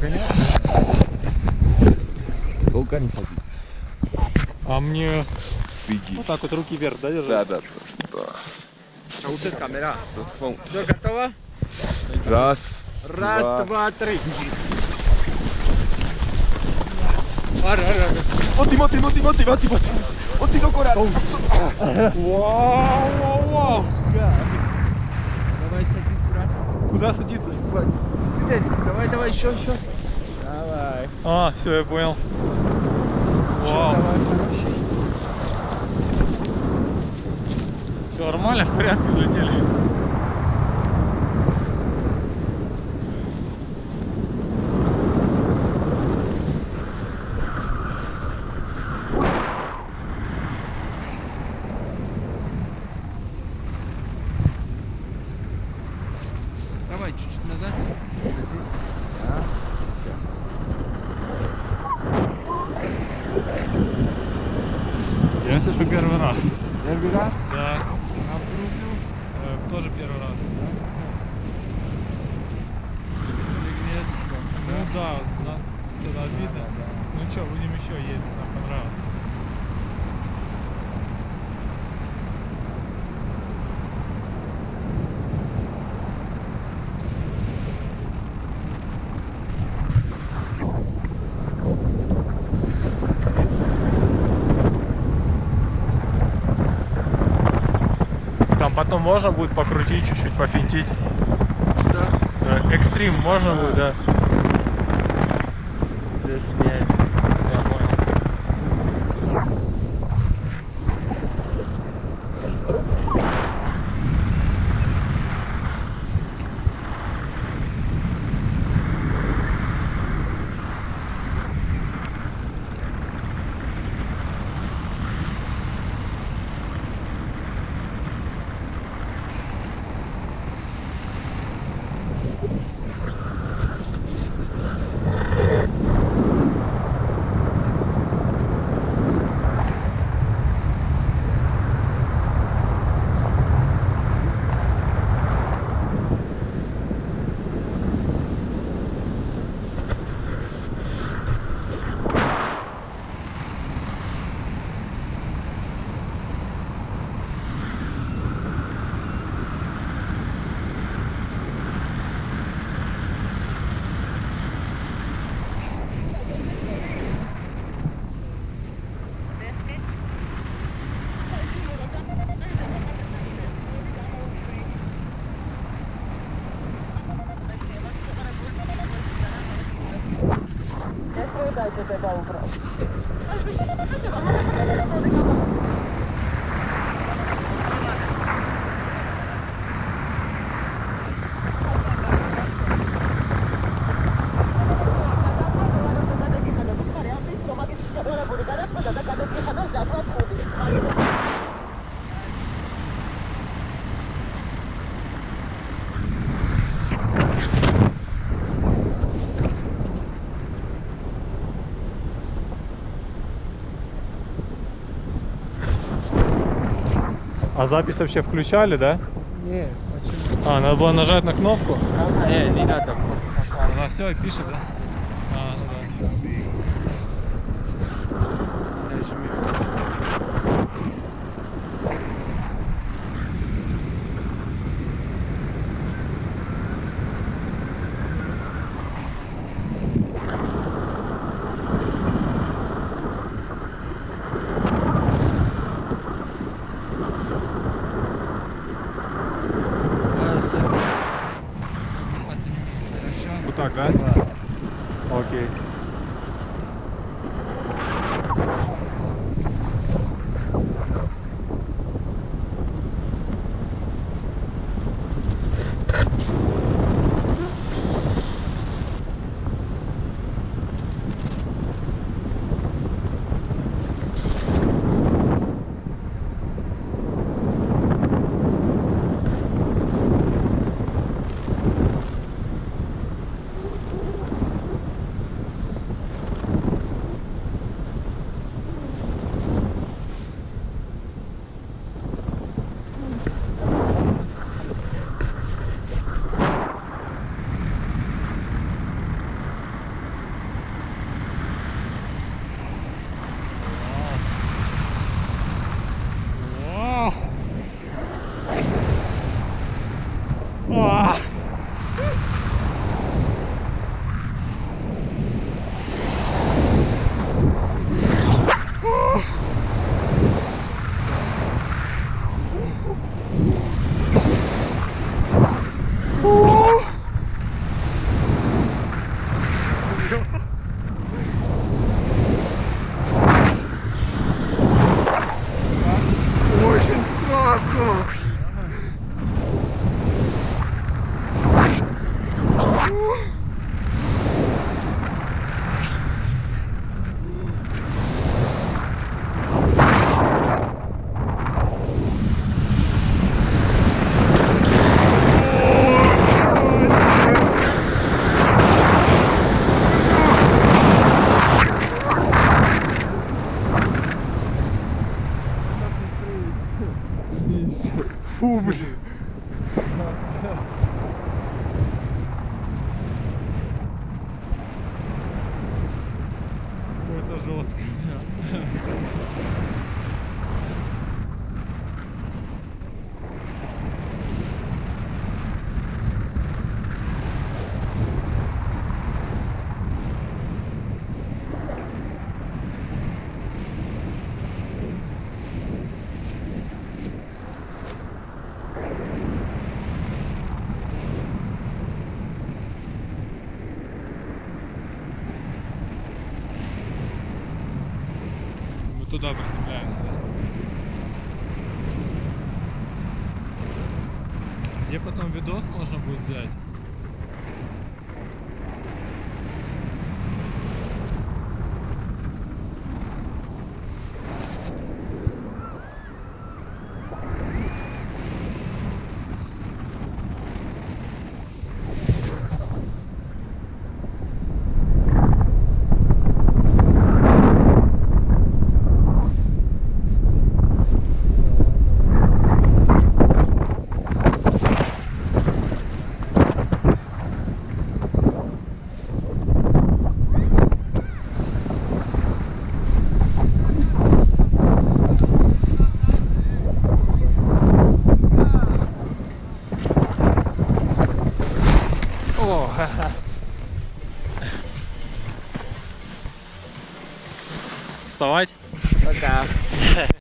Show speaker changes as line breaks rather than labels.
погонять.
Только не садитесь.
А мне
Беги.
вот так вот руки вверх, да, держать?
Да, да, да.
А вот эта камера. Все готово?
Раз.
Раз,
Два.
два, три. Ара, ара, ара.
Моти, моти, моти, моти, моти, моти. Моти до гора.
Вау, вау, вау.
Давай садись, брат.
Куда садиться?
Сидеть. Давай, давай, еще, еще. Давай.
А, все, я понял. Вау.
Давай.
Все нормально, в порядке взлетели.
Назад. Садись. Да.
Я слышу первый раз.
Первый раз.
Да,
А в Грузию?
э, тоже первый раз.
Селегмет.
Ну да, на- туда видно. Ну что, будем еще ездить, нам понравилось. Потом можно будет покрутить чуть-чуть, пофинтить.
Что?
Э, Экстрим можно будет, да?
Здесь нет.
dajcie tego ubrać. А запись вообще включали, да?
Не, почему?
А, надо было нажать на кнопку?
Не, не надо.
Она все пишет, да? А, да.
Нажми. А, садись. Хорошо?
Вот Wow. Восемь классно! Заткнись. Фу, блин. Это жестко. Туда приземляемся? Где потом видос можно будет взять?